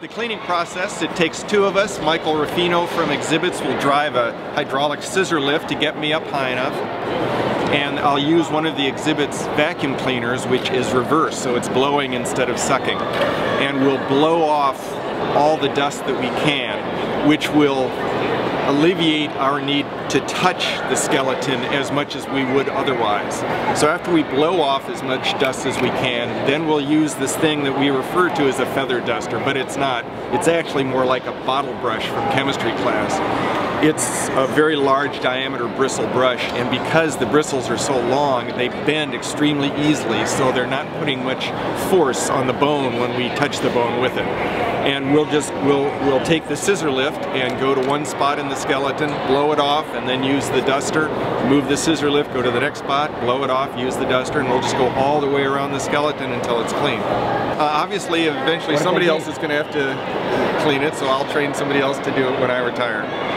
The cleaning process, it takes two of us. Michael Ruffino from Exhibits will drive a hydraulic scissor lift to get me up high enough. And I'll use one of the Exhibits vacuum cleaners, which is reverse, so it's blowing instead of sucking. And we'll blow off all the dust that we can, which will alleviate our need to touch the skeleton as much as we would otherwise. So after we blow off as much dust as we can, then we'll use this thing that we refer to as a feather duster, but it's not. It's actually more like a bottle brush from chemistry class. It's a very large diameter bristle brush and because the bristles are so long they bend extremely easily so they're not putting much force on the bone when we touch the bone with it. And we'll just, we'll, we'll take the scissor lift and go to one spot in the skeleton, blow it off and then use the duster, move the scissor lift, go to the next spot, blow it off, use the duster and we'll just go all the way around the skeleton until it's clean. Uh, obviously eventually somebody else is going to have to clean it so I'll train somebody else to do it when I retire.